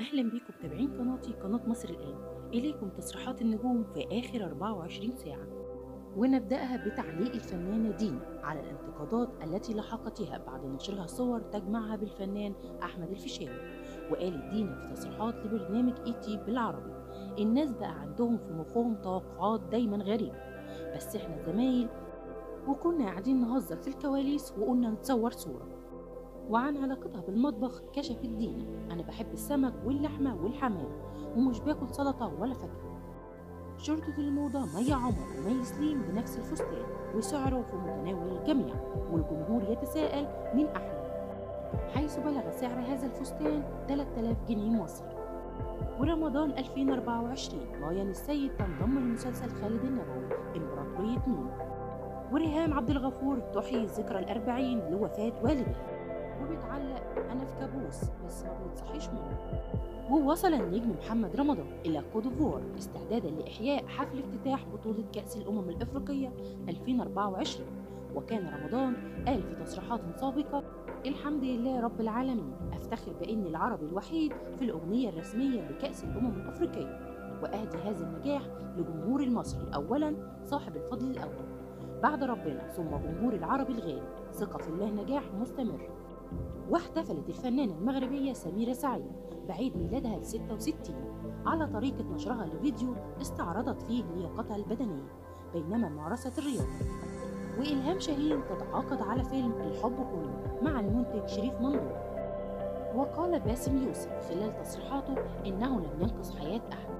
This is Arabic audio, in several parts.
أهلا بيكم متابعين قناتي قناة مصر الآن. إليكم تصريحات النجوم في آخر 24 ساعة. ونبدأها بتعليق الفنانة دينا على الانتقادات التي لحقتها بعد نشرها صور تجمعها بالفنان أحمد الفيشاوي. وقالت دينا في تصريحات لبرنامج إي تي بالعربي الناس بقى عندهم في مخهم توقعات دايما غريبة. بس إحنا زمايل وكنا قاعدين نهزر في الكواليس وقلنا نتصور صورة. وعن علاقتها بالمطبخ كشفت دينا أنا بحب السمك واللحمة والحمام ومش باكل سلطة ولا فاكهة. شرطة الموضة مي عمر ومي سليم بنفس الفستان وسعره في متناول الجميع والجمهور يتساءل مين أحلى. حيث بلغ سعر هذا الفستان 3000 جنيه مصري. ورمضان 2024 مايان السيد تنضم لمسلسل خالد النبوي إمبراطورية مين. وريهام عبد الغفور تحيي ذكرى الأربعين لوفاة والدها وبتعلق أنا في كابوس بس ما بيتصحيش منه. ووصل النجم محمد رمضان إلى كودوفور استعدادا لإحياء حفل افتتاح بطولة كأس الأمم الإفريقية 2024 وكان رمضان قال في تصريحات سابقة الحمد لله رب العالمين. أفتخر بأني العربي الوحيد في الأغنية الرسمية لكأس الأمم الأفريقية. وأهدي هذا النجاح لجمهور المصري أولا صاحب الفضل الأول. بعد ربنا ثم جمهور العربي الغالي. ثقة في الله نجاح مستمر. واحتفلت الفنانة المغربية سميرة سعيد بعيد ميلادها ال 66 على طريقة نشرها لفيديو استعرضت فيه لياقتها البدنية بينما ممارسة الرياضة. وإلهام شاهين تتعاقد على فيلم الحب كله مع المنتج شريف منظور. وقال باسم يوسف خلال تصريحاته إنه لم ينقذ حياة أحد.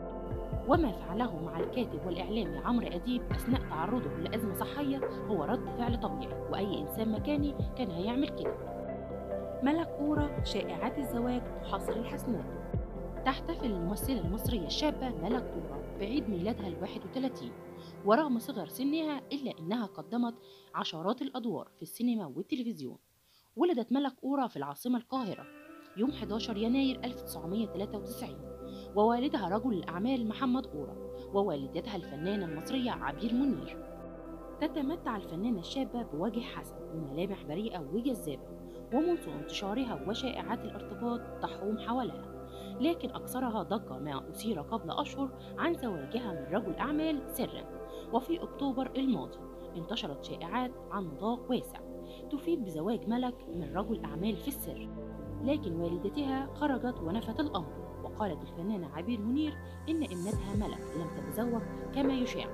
وما فعله مع الكاتب والإعلامي عمرو أديب أثناء تعرضه لأزمة صحية هو رد فعل طبيعي وأي إنسان مكاني كان هيعمل كده. ملك شائعات الزواج تحاصر الحسنات تحتفل الممثلة المصرية الشابة ملك بعيد ميلادها ال 31 ورغم صغر سنها إلا إنها قدمت عشرات الأدوار في السينما والتلفزيون. ولدت ملك أورا في العاصمة القاهرة يوم 11 يناير 1993 ووالدها رجل الأعمال محمد أورا ووالدتها الفنانة المصرية عبير منير. تتمتع الفنانة الشابة بوجه حسن وملامح بريئة وجذابة. ومنذ انتشارها وشائعات الارتباط تحوم حولها لكن أكثرها ضجة ما أثير قبل أشهر عن زواجها من رجل أعمال سرا وفي أكتوبر الماضي انتشرت شائعات عن نطاق واسع تفيد بزواج ملك من رجل أعمال في السر. لكن والدتها خرجت ونفت الأمر وقالت الفنانة عبير منير إن ابنتها ملك لم تتزوج كما يشاع.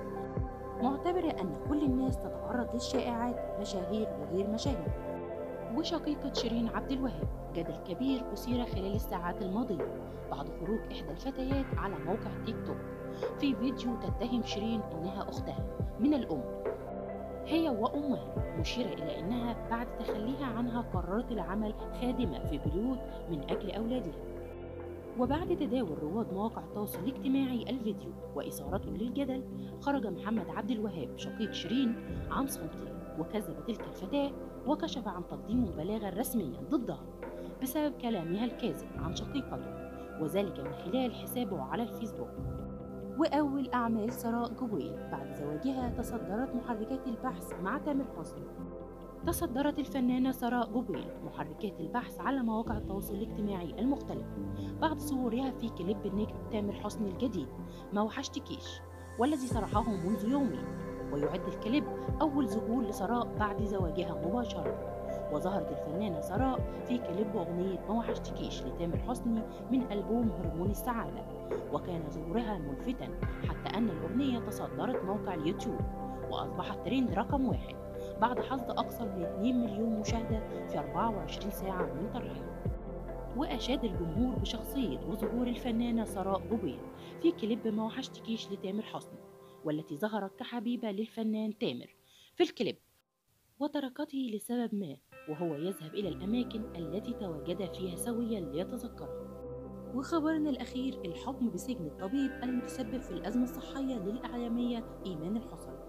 معتبرة أن كل الناس تتعرض للشائعات مشاهير وغير مشاهير. وشقيقة شيرين عبد الوهاب جدل كبير أثير خلال الساعات الماضية. بعد خروج إحدى الفتيات على موقع تيك توك. في فيديو تتهم شيرين إنها أختها. من الأم. هي وأمها. مشيرة إلى أنها بعد تخليها عنها قررت العمل خادمة في بيوت من أجل أولادها. وبعد تداول رواد مواقع التواصل الاجتماعي الفيديو وإثارته للجدل خرج محمد عبد الوهاب شقيق شيرين عن صمته. وكذب تلك الفتاة وكشف عن تقديم مبالغا رسميا ضدها بسبب كلامها الكاذب عن شقيقته وذلك من خلال حسابه على الفيسبوك. وأول أعمال سراء جويل بعد زواجها تصدرت محركات البحث مع تامر حسني. تصدرت الفنانة سراء جوبيل محركات البحث على مواقع التواصل الاجتماعي المختلفة بعد ظهورها في كليب النجم تامر حسني الجديد ما وحشتكيش والذي صرحه منذ يومين. ويعد الكليب أول ظهور لسراء بعد زواجها مباشرة. وظهرت الفنانة سراء في كليب أغنية ما وحشتكيش لتامر حسني من ألبوم هرمون السعادة. وكان ظهورها ملفتا حتى أن الأغنية تصدرت موقع اليوتيوب وأصبحت ترند رقم واحد بعد حصد أكثر من 2 مليون مشاهدة في 24 ساعة من طرحها. وأشاد الجمهور بشخصية وظهور الفنانة سراء جوبيل في كليب ما وحشتكيش لتامر حسني. والتي ظهرت كحبيبة للفنان تامر في الكليب. وتركته لسبب ما وهو يذهب إلى الأماكن التي تواجد فيها سويا ليتذكرها وخبرنا الأخير الحكم بسجن الطبيب المتسبب في الأزمة الصحية للإعلامية إيمان الحصري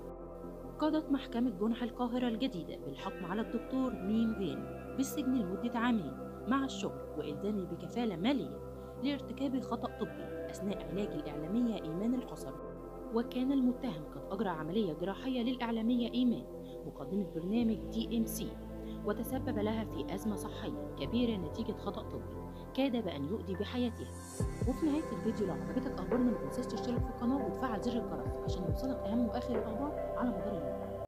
قضت محكمة جنح القاهرة الجديدة بالحكم على الدكتور ميم غانم بالسجن لمدة عامين مع الشغل وإلزامه بكفالة مالية لارتكاب خطأ طبي أثناء علاج الإعلامية إيمان الحصري وكان المتهم قد أجرى عملية جراحية للإعلامية إيمان مقدمة برنامج دي إم سي وتسبب لها في أزمة صحية كبيرة نتيجة خطأ طبي كاد بأن يؤدي بحياتها. وفي نهاية الفيديو لو عجبتك أخبارنا ما تنساش تشترك في القناة وتفعل زر الجرس عشان يوصلك أهم وآخر الأخبار على مدار اليوم.